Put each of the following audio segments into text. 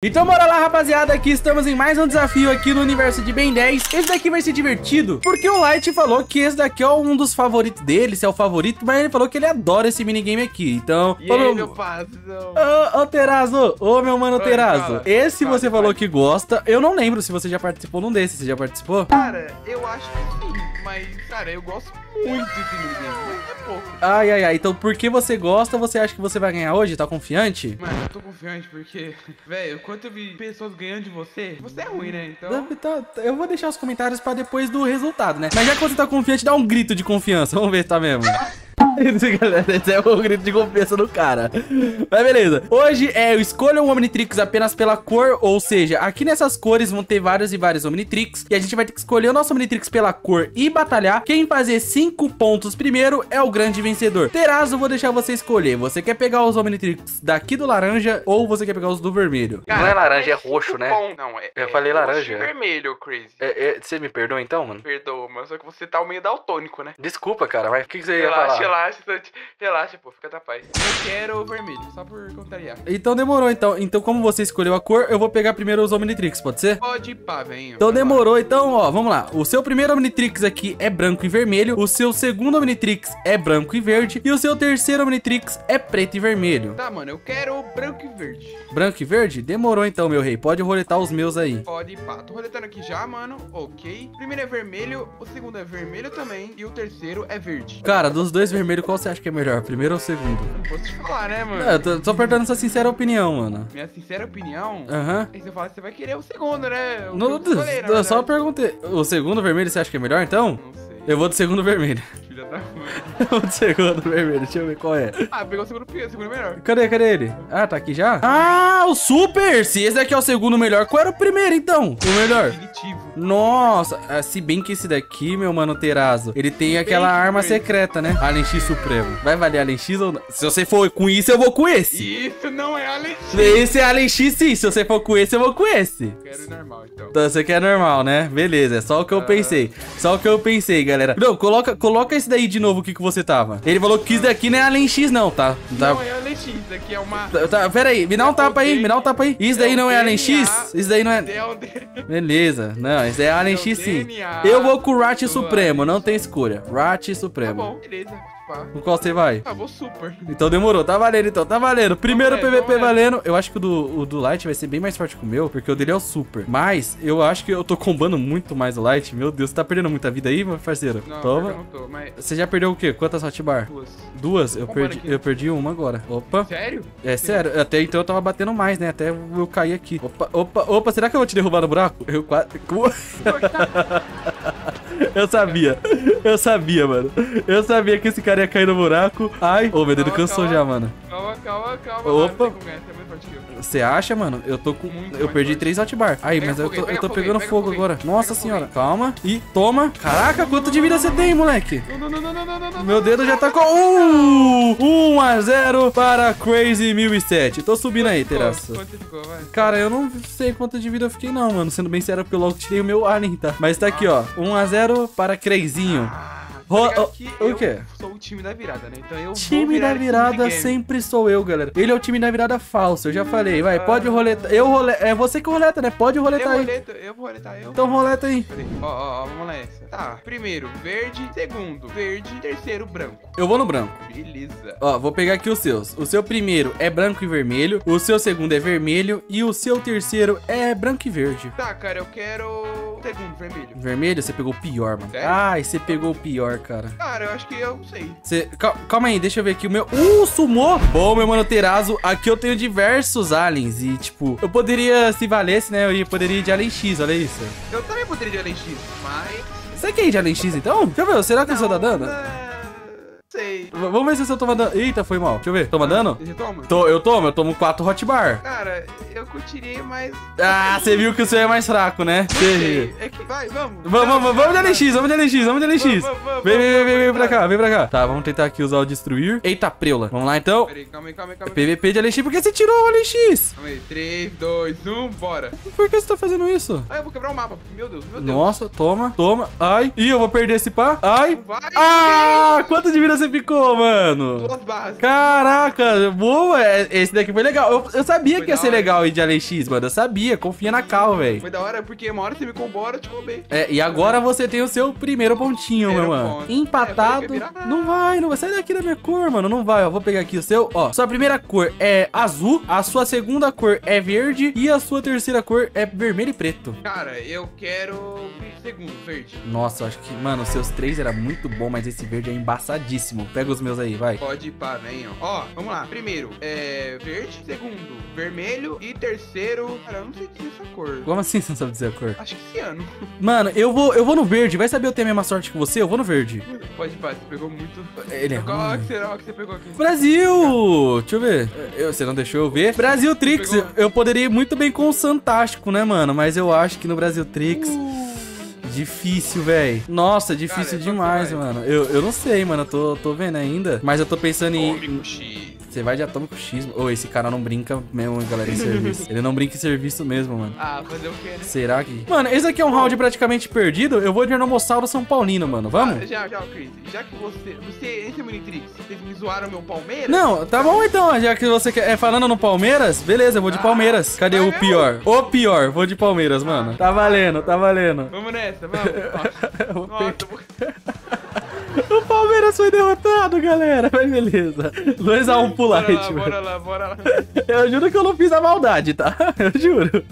Então bora lá rapaziada, aqui estamos em mais um desafio aqui no universo de Ben 10 Esse daqui vai ser divertido, porque o Light falou que esse daqui é um dos favoritos dele, se é o favorito Mas ele falou que ele adora esse minigame aqui, então... E ô, aí, meu? Ô, ô Terazo, ô meu mano Oi, Terazo. Esse fala, você fala. falou que gosta, eu não lembro se você já participou num desses, você já participou? Cara, eu acho que sim, mas cara, eu gosto muito de minigame, mas é pouco Ai, ai, ai, então por que você gosta, você acha que você vai ganhar hoje? Tá confiante? Mano, eu tô confiante porque, velho enquanto eu vi pessoas ganhando de você, você é ruim, né? Então. Tá, eu vou deixar os comentários pra depois do resultado, né? Mas já que você tá confiante, dá um grito de confiança. Vamos ver se tá mesmo. Esse é o grito de confiança do cara. Mas beleza. Hoje é eu escolho o Omnitrix apenas pela cor, ou seja, aqui nessas cores vão ter vários e vários Omnitrix. E a gente vai ter que escolher o nosso Omnitrix pela cor e batalhar. Quem fazer 5 pontos primeiro é o grande vencedor. Terazo, eu vou deixar você escolher. Você quer pegar os Omnitrix daqui do laranja ou você quer pegar os do vermelho? Cara, não é laranja, é roxo, né? Bom. Não, é. Eu falei laranja. É vermelho, Crazy. É, é, você me perdoa então, mano? Perdoa, mas só que você tá meio daltônico, né? Desculpa, cara, mas o que, que você relaxa, ia falar? Relaxa, relaxa. Relaxa, pô, fica da paz. Eu quero o vermelho, só por contrariar. Então demorou, então. Então, como você escolheu a cor, eu vou pegar primeiro os Omnitrix, pode ser? Pode pá, venho. Então demorou, lá. então, ó, vamos lá. O seu primeiro Omnitrix aqui é branco e vermelho. O seu segundo Omnitrix é branco e verde. E o seu terceiro Omnitrix é preto e vermelho. Tá, mano, eu quero branco e verde. Branco e verde? Demorou então, meu rei. Pode roletar os meus aí. Pode pá. Tô roletando aqui já, mano. Ok. Primeiro é vermelho, o segundo é vermelho também. E o terceiro é verde. Cara, dos dois vermelhos, qual você acha que é melhor? Primeiro ou segundo? Não posso te falar, né, mano? É, eu tô só perguntando sua sincera opinião, mano. Minha sincera opinião? Aham. Uhum. Aí você fala que você vai querer o segundo, né? O não, eu só perguntei. O segundo vermelho você acha que é melhor, então? Não sei. Eu vou do segundo vermelho. Filha da mãe. eu vou do segundo vermelho, deixa eu ver qual é. Ah, pegou o segundo, o segundo melhor. Cadê, cadê ele? Ah, tá aqui já? Ah, o super! Se esse daqui é o segundo melhor, qual era o primeiro, então? O melhor? Definitivo. Nossa, ah, se bem que esse daqui, meu mano Terazo, ele tem se aquela arma secreta, né? Alien X Supremo. Vai valer Alien X ou não? Se você for com isso, eu vou com esse. Isso não é Alien X. Esse é Alien X, sim. Se você for com esse, eu vou com esse. Eu quero normal, então. Então você quer normal, né? Beleza, é só o que eu pensei. Só o que eu pensei, galera. Não, coloca, coloca esse daí de novo, o que, que você tava. Ele falou que isso daqui não é Alien X, não, tá? tá... Não é Alien X, isso daqui é uma... Tá, tá, pera aí, me dá um tapa aí, me dá um tapa aí. Isso daí não é Alien X? Isso daí não é... Beleza, não, isso é Alien X sim. Eu vou com o Rat Supremo, não tem escolha. Rat Supremo. Tá bom, beleza. Com qual você vai? Ah, vou super. Então demorou, tá valendo então, tá valendo. Primeiro vamos PVP vamos valendo. Eu acho que o do, o do Light vai ser bem mais forte que o meu, porque o dele é o super. Mas eu acho que eu tô combando muito mais o Light. Meu Deus, você tá perdendo muita vida aí, meu parceiro? Não, Toma. não tô, mas... Você já perdeu o quê? Quantas hotbar? Duas. Duas? Eu perdi, eu perdi uma agora. Opa. Sério? É sério. Até então eu tava batendo mais, né? Até eu cair aqui. Opa, opa, opa. Será que eu vou te derrubar no buraco? Eu quase... Eu sabia. Eu sabia, mano. Eu sabia que esse cara ia cair no buraco. Ai, ô, meu dedo cansou calma, já, mano. Calma, calma, calma. Opa. Você acha, mano? Eu tô com. Muito eu perdi forte. três hotbar. Aí, pega mas eu tô, eu tô pegando fogo, fogo agora. Nossa senhora. Calma. E toma. Caraca, quanto de vida você tem, moleque? Não, não, não, não, não, não, Meu dedo já tá com. Uh! 1 a 0 para Crazy 1007. Tô subindo aí, Teraço. Cara, eu não sei quanto de vida eu fiquei, não, mano. Sendo bem sério, porque eu logo tirei o meu alien, tá? Mas tá aqui, ó. 1 a 0 para Crazinho. Ah. Ro o quê? sou o time da virada, né? Então eu Time da virada sempre sou eu, galera. Ele é o time da virada falso, eu já falei. Vai, pode roletar. Eu roleta. É você que roleta, né? Pode roletar eu aí. Roleto, eu vou roletar, eu. Então roleta aí. Ó, ó, ó, vamos nessa. Tá, primeiro, verde. Segundo, verde. Terceiro, branco. Eu vou no branco. Beleza. Ó, vou pegar aqui os seus. O seu primeiro é branco e vermelho. O seu segundo é vermelho. E o seu terceiro é branco e verde. Tá, cara, eu quero. Segundo, vermelho. Vermelho? Você pegou o pior, mano. Sério? Ai, você pegou o pior, cara. Cara, eu acho que eu sei. Você... Calma aí, deixa eu ver aqui o meu... Uh, sumou! Bom, meu mano Terazo, aqui eu tenho diversos aliens e, tipo, eu poderia, se valesse, né, eu poderia ir de Alien X, olha isso. Eu também poderia ir de Alien X, mas... Você quer ir de Alien X, então? Deixa eu ver, será que não, você tá dando? É sei. V vamos ver se eu tô dando. Eita, foi mal. Deixa eu ver. Toma ah, dano? Você toma? Tô, eu tomo, eu tomo 4 hot bar. Cara, eu curtirei, mas. Ah, você viu que o seu é mais fraco, né? Sei. É que vai, vamos. Vamos, vamos, vamos de LX, vamos de LX, vamos de LX. Vamos, vamos, vem, vem, vem, vem pra cá, vem pra cá. Tá, vamos tentar aqui usar o destruir. Eita, preula. Vamos lá então. Peraí, calma aí, calma aí, calma aí. PVP de LX, por que você tirou o LX? Calma aí, 3, 2, 1, bora. Por que você tá fazendo isso? Ah, eu vou quebrar o mapa. Meu Deus, meu Deus. Nossa, toma, toma. Ai. Ih, eu vou perder esse pá. Ai. Vai, ah, quanto de vida você você ficou, mano? Duas barras. Caraca, boa. é- Esse daqui foi legal. Eu, eu sabia Foi que ia ser hora. legal ir de Alex, mano. Eu sabia. Confia na Cal, velho. Foi da hora porque uma hora você me eu te combei. É, e agora você tem o seu primeiro pontinho, meu Primeiro mano. ponto. Empatado. É, virar. Não vai, não vai. Sai daqui da minha cor, mano. Não vai, ó. Vou pegar aqui o seu. Ó, sua primeira cor é azul, a sua segunda cor é verde e a sua terceira cor é vermelho e preto. Cara, eu quero segundo, verde. Nossa, eu acho que, mano, os seus três era muito bom, mas esse verde é embaçadíssimo. Pega os meus aí, vai. Pode ir pá, venham. Ó, vamos lá. Primeiro, é verde. Segundo, vermelho. E terceiro, cara, eu não sei dizer essa cor. Como assim você não sabe dizer a cor? Acho que esse ano. Mano, eu vou, eu vou no verde. Vai saber eu ter a mesma sorte que você? Eu vou no verde. Pode ir pá, você pegou muito. Ele é Qual ruim. que será que você pegou aqui? Brasil! Deixa eu ver. Eu- você não deixou eu ver? Brasil Trix, Pegou. eu poderia ir muito bem com o Santástico, né, mano? Mas eu acho que no Brasil Trix. Difícil, velho. Nossa, difícil Cara, então demais, mano. Eu, eu não sei, mano. Eu tô, tô vendo ainda. Mas eu tô pensando em. Você vai de atômico X. Ô, esse cara não brinca mesmo, galera, em serviço. Ele não brinca em serviço mesmo, mano. Ah, fazer o quê, né? Será que. Mano, esse aqui é um round praticamente perdido. Eu vou de Ernomossauro São Paulino, mano. Vamos? Ah, já, já, Chris. Já que você. Você, esse Minitrix, vocês me zoaram meu Palmeiras? Não, tá bom então, já que você quer. É, falando no Palmeiras, beleza, eu vou de Ah, Palmeiras. Cadê o mesmo? pior? O pior, vou de Palmeiras, mano. Tá valendo, tá valendo. Vamos nessa, vamos. Nossa, eu vou- O Palmeiras foi derrotado, galera. Mas beleza. 2x1 pro bora Light, lá, mano. bora lá, bora lá. Eu juro que eu não fiz a maldade, tá? Eu juro.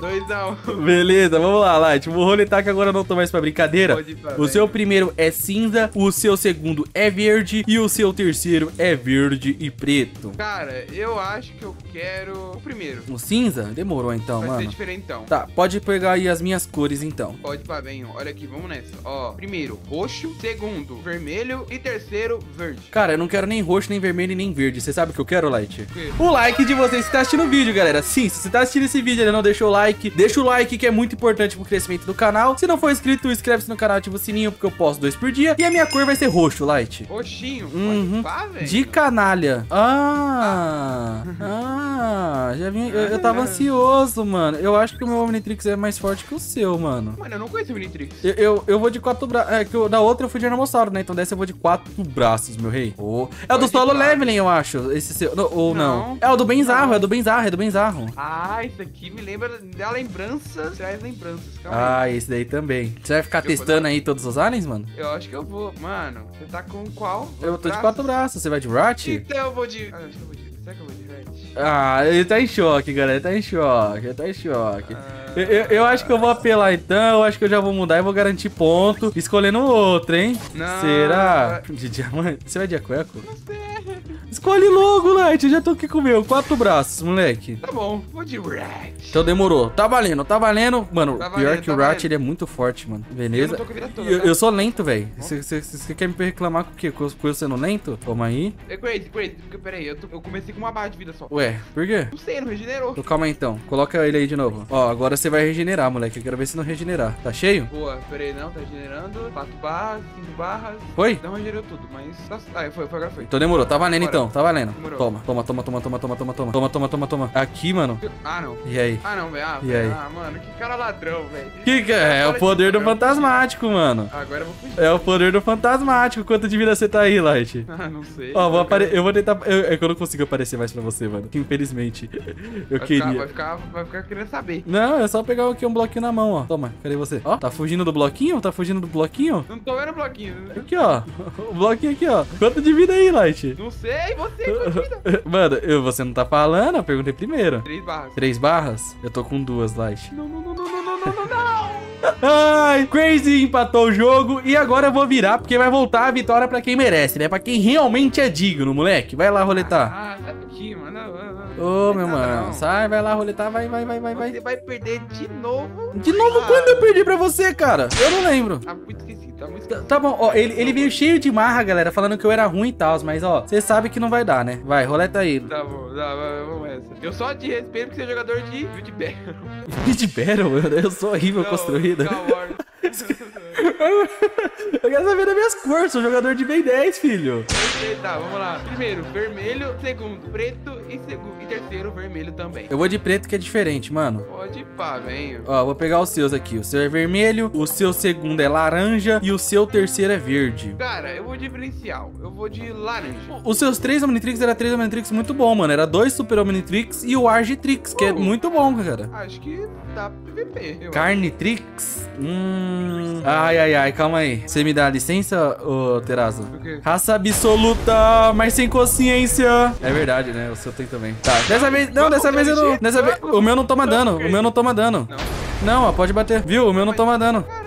2x1. Beleza, vamos lá, Light. Vou roletar que agora eu não tô mais pra brincadeira. Pode ir pra O seu primeiro é cinza, o seu segundo é verde e o seu terceiro é verde e preto. Cara, eu acho que eu quero o primeiro. O cinza? Demorou então, Vai ser mano. diferentão. Tá, pode pegar aí as minhas cores então. Pode ir pra bem. Olha aqui, vamos nessa. Ó, primeiro, roxo. Segundo, vermelho. E terceiro, verde. Cara, eu não quero nem roxo, nem vermelho, nem verde. Você sabe o que eu quero, Light? quê? O like de vocês que tá assistindo o vídeo, galera. Sim, se você tá assistindo esse vídeo e ainda não deixou o like, deixa o like que é muito importante pro crescimento do canal. Se não for inscrito, inscreve-se no canal, ativa o sininho, porque eu posto dois por dia. E a minha cor vai ser roxo, Light. Roxinho. Uhum. Pá. De canalha. Ah, ah, já vim. Eu, eu tava ansioso, mano. Eu acho que o meu Omnitrix é mais forte que o seu, mano. Mano, eu não conheço o Minitrix. Eu, eu, eu vou de quatro braços. É que eu- da outra eu fui de Arnomossauro, né? Então dessa eu vou de quatro braços, meu rei. Oh. É o do solo leveling, eu acho. Esse seu. ou não. Não. É o do Benzarro, é do Benzarro, é do Benzarro. Ah, isso aqui me lembra da lembrança. Traz lembranças. Calma aí. Ah, esse daí também. Você vai ficar Eu testando dar- aí todos os aliens, mano? Eu acho que eu vou. Mano, você tá com qual? Eu tô de Braços? quatro braços. Você vai de Rat? Então eu vou de. Ah, acho que eu vou de. Será que eu vou de Red? Ah, ele tá em choque, galera. Ele tá em choque. Ele tá em choque. Ah. Eu, eu- eu acho que eu vou apelar então. Eu acho que eu já vou mudar e vou garantir ponto. Escolhendo outro, hein? Não. Será? De diamante? Você vai de Aqueco? Escolhe logo, Light. Eu já tô aqui com o meu. Quatro braços, moleque. Tá bom, vou de Red. Então demorou. Tá valendo, tá valendo. Mano, Tá pior valendo, que o tá Rat, valendo. ele é muito forte, mano. Eu Beleza? não tô com a vida toda, Eu, tá? eu sou lento, velho. Você quer me reclamar com o quê? Com eu eu sendo lento? Toma aí. É crazy, crazy. Porque, peraí, eu, tô- eu comecei com uma barra de vida só. Ué, por quê? Não sei, não regenerou. Então, calma aí então. Coloca ele aí de novo. Ó, agora você vai regenerar, moleque. Eu quero ver se não regenerar. Tá cheio? Boa, peraí, não, tá regenerando. 4 barras, 5 barras. Foi? Não regenerou tudo, mas. tá- Ah, foi, foi, agora foi. Então demorou. Tá valendo Bora. então. Tá valendo. Demorou. Toma, toma, toma, toma, toma, toma, toma, toma. Toma, toma, toma, toma. Aqui, mano. Ah, não. E aí? Ah, não, velho. Ah, E aí? Ah, mano, que cara ladrão, velho. Que que é? É o poder do fantasmático, mano. Agora eu vou fugir. É o poder do fantasmático. Quanto de vida você tá aí, Light? Ah, não sei. Ó, vou apare... eu vou tentar. Eu... É que eu não consigo aparecer mais pra você, mano. Infelizmente. Eu vai queria. Ficar, vai, ficar, vai ficar querendo saber. Não, é só pegar aqui um bloquinho na mão, ó. Toma, cadê você? Ó, tá fugindo do bloquinho? Tá fugindo do bloquinho? Não tô vendo o bloquinho. Aqui, ó. O bloquinho aqui, ó. Quanto de vida aí, Light? Não sei, você, continua. Mano, eu, você não tá falando? Eu perguntei primeiro. 3 barras. Três barras? Eu tô com duas, Light. Não, não, não, não, não, não, não, não, não. Ai, Crazy empatou o jogo e agora eu vou virar porque vai voltar a vitória pra quem merece, né? Pra quem realmente é digno, moleque. Vai lá roletar. Ah, sai daqui, mano. Não, não, não. Ô, Não meu nada, mano, não. sai, vai lá roletar, vai, vai, vai, vai, vai. Você vai perder de novo. De novo, Ah, quando eu perdi pra você, cara? Eu não lembro. Tá muito tá Tá, bom, ó, ele, ele veio cheio de marra, galera, falando que eu era ruim e tal, mas ó, você sabe que não vai dar, né? Vai, roleta aí. Tá bom, tá, vamos essa. Eu só te respeito porque você é jogador de Build Battle. De Battle, eu, sou horrível. Star Wars. Eu quero saber das minhas cores, sou jogador de Ben 10, filho. tá, vamos lá. Primeiro, vermelho. Segundo, preto. E, segu- e terceiro vermelho também. Eu vou de preto que é diferente, mano. Pode pá, venho. Ó, vou pegar os seus aqui. O seu é vermelho, o seu segundo é laranja e o seu terceiro é verde. Cara, eu vou diferencial. Eu vou de laranja. Os seus três Omnitrix era três Omnitrix muito bom, mano. Era dois Super Omnitrix e o Argitrix, que é Uh. muito bom, cara. Acho que dá PVP. Carnitrix? Hum. Ai, ai, ai, calma aí. Você me dá licença, ô Terazo? Raça absoluta, mas sem consciência. É verdade, né? O seu tem também. Tá. Dessa vez. Não, dessa vez eu não. Dessa vez. O meu não toma dano. O meu não toma dano. Não. Não, ó, pode bater. Viu? O meu não toma dano. Não dano.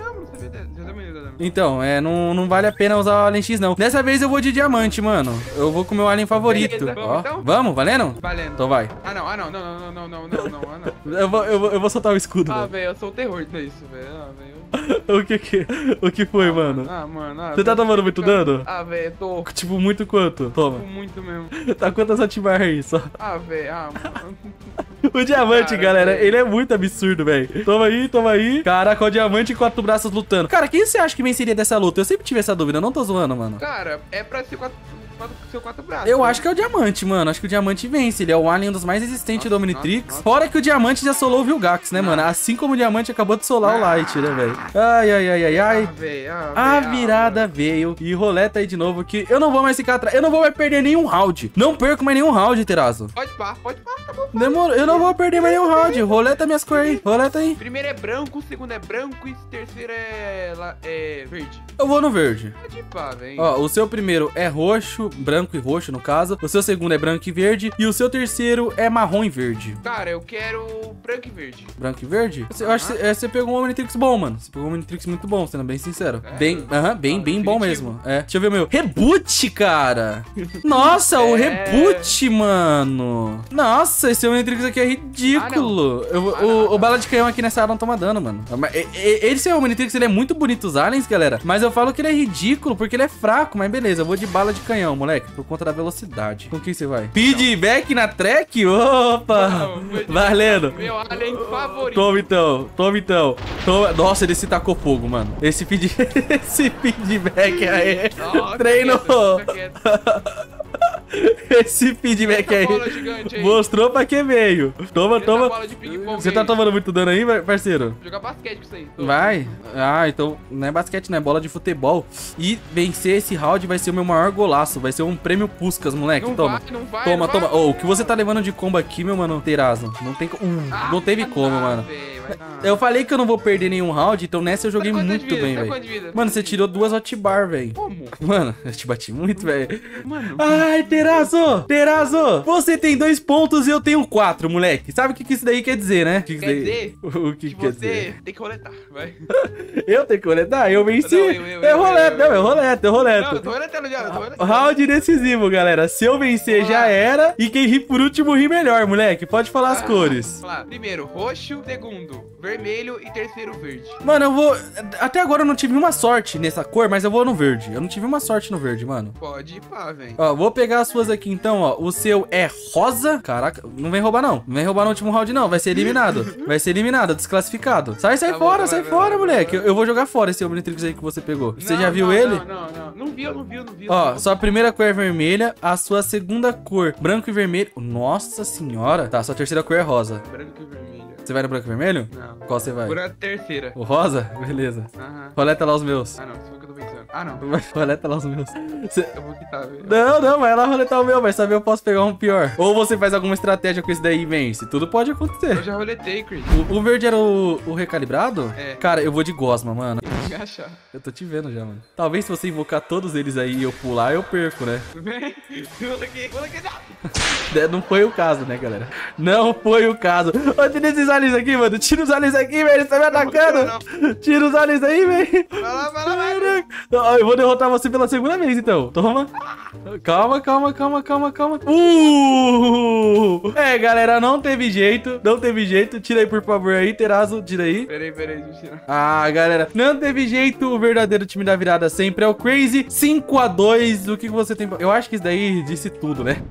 Então, é, não, não vale a pena usar o Alien X, não. Dessa vez eu vou de diamante, mano. Eu vou com o meu Alien favorito. Beleza, Ó, vamos então? vamos, valendo? Valendo. Então vai. Ah, não, ah, não, não, não, não, não, não, não, ah, não. Eu vou, eu vou, eu vou soltar o escudo, Ah, velho. velho, eu sou o terror disso, velho. Ah, velho. O que que, o que foi, mano? Ah, mano. Ah, Você tá tomando muito dano? Ah, velho, tô. Tipo, muito quanto? Toma. tô muito mesmo. Tá quantas ativar aí, só. Ah, velho, ah, mano. O diamante, Cara, galera, velho. ele é muito absurdo, velho. Toma aí, toma aí. Caraca, o diamante e quatro braços lutando. Cara, quem você acha que venceria dessa luta? Eu sempre tive essa dúvida, eu não tô zoando, mano. Cara, é pra ser quatro, quatro, ser quatro braços. Eu né? acho que é o diamante, mano. Acho que o diamante vence. Ele é o alien dos mais resistentes do Omnitrix. nossa, nossa. Fora que o diamante já solou o Vilgax, né, mano? Assim como o diamante acabou de solar o Light, né, velho? Ai, ai, ai, ai, Ah, ai. velho, ah, A ah, virada veio e roleta aí de novo que eu não vou mais ficar atrás. Eu não vou mais perder nenhum round. Não perco mais nenhum round, Terazo. Pode pá, pode pá, tá bom. Demorou. Eu não vou perder mais nenhum round. Roleta minhas cores aí. Roleta aí. Primeiro é branco, o segundo é branco e terceiro é, é verde. Eu vou no verde. Pode pá, velho. Ó, o seu primeiro é roxo, branco e roxo, no caso. O seu segundo é branco e verde. E o seu terceiro é marrom e verde. Cara, eu quero branco e verde. Branco e verde? Você- Eu acho que você, é, você pegou um Omnitrix bom, mano. Você pegou um Omnitrix muito bom, sendo bem sincero. É? Bem, aham, bem, Ah, bem bom mesmo. É. Deixa eu ver o meu. Reboot, cara! Nossa, o É. reboot, mano! Nossa, esse Omnitrix aqui é ridículo. Eu- Ah, não, o, não. o bala de canhão aqui nessa área não toma dano, mano. E- Esse é o Omnitrix, ele é muito bonito os aliens, galera. Mas eu falo que ele é ridículo porque ele é fraco. Mas beleza, eu vou de bala de canhão, moleque. Por conta da velocidade. Com quem você vai? Feedback na track? Opa! Não, Valendo! Meu alien favorito. Toma então, toma então. Toma. Nossa, ele se tacou fogo, mano. Esse, feed... Esse feedback aí. Nossa, Treino. quieto, quieto. Esse feedback aí. aí. Mostrou pra que veio. Toma, Essa toma. Você tá tomando muito dano aí, parceiro? Vou Jogar basquete com isso aí. Tô. Vai. Ah, então não é basquete, não é bola de futebol. E vencer esse round vai ser o meu maior golaço. Vai ser um prêmio Puscas, moleque. Não toma. vai, não vai, toma, não toma. Ô, o que você tá levando de combo aqui, meu mano, Terazo? Não tem uh, Ah, Não teve vai como, mano. véi, vai dar. Eu falei que eu não vou perder nenhum round, então nessa eu joguei de muito vida? bem, Tá velho. Mano, você tirou duas hotbar, velho. Como? Mano, eu te bati muito, velho. Mano, Ai, Terazo! Terazo! Você tem dois pontos e eu tenho quatro, moleque. Sabe o que, que isso daí quer dizer, né? O que, que Quer daí- dizer O que, que que quer você dizer? tem que roletar, vai. Eu tenho que roletar? Eu venci. Não, eu, eu, é eu, roleta, eu, não, eu. é roleta, é Não, roleta. eu tô roletando já, eu tô roletando. Round decisivo, galera. Se eu vencer, já era. E quem ri por último, ri melhor, moleque. Pode falar as Ah, cores. Vamos lá. Primeiro, roxo. Segundo, vermelho. E terceiro, verde. Mano, eu vou. Até agora eu não tive uma sorte nessa cor, mas eu vou no verde. Eu não tive uma sorte no verde, mano. Pode ir pá, velho. Ó, vou pegar as suas aqui então, ó. O seu é rosa. Caraca, não vem roubar não. Não vem roubar no último round não. Vai ser eliminado. Vai ser eliminado, desclassificado. Sai, sai Tá bom, fora, vai, sai vai, fora, vai, moleque. vai, Eu, eu vou jogar fora esse Omnitrix aí que você pegou. Você Não, já viu não, ele? Não, não, não. Não viu, não viu, não viu. Ó, não. sua primeira cor é vermelha, a sua segunda cor branco e vermelho. Nossa senhora. Tá, sua terceira cor é rosa. Branco e vermelho. Você vai no branco e vermelho? Não. Qual você vai? Por a terceira. O rosa? Beleza. Aham. Roleta lá os meus. Ah, não. Isso foi que eu tô Ah, não. Roleta lá os meus. Cê- Eu vou quitar, velho. Não, não, vai lá roletar o meu, vai saber eu posso pegar um pior. Ou você faz alguma estratégia com esse daí e vence. Tudo pode Eu acontecer. já roletei, Chris. O, o verde era o, o recalibrado? É. Cara, eu vou de gosma, mano. Achar. Eu tô te vendo já, mano. Talvez se você invocar todos eles aí e eu pular, eu perco, né? Vem. Pula aqui, pula aqui. não. É, Não foi o caso, né, galera? Não foi o caso. Ô, tira esses aliens aqui, mano. Tira os aliens aqui, velho. Você tá me atacando. Tira os aliens aí, velho. Vai lá, vai lá, vai. Caraca. Eu vou derrotar você pela segunda vez, então. Toma. Calma, calma, calma, calma, calma. Uh! É, galera, não teve jeito. Não teve jeito. Tira aí, por favor, aí, Terazo. Tira aí. Peraí, peraí, deixa eu tirar. Ah, galera, não teve jeito. O verdadeiro time da virada sempre é o Crazy. 5 a 2 O que que você tem... pra- Eu acho que isso daí disse tudo, né?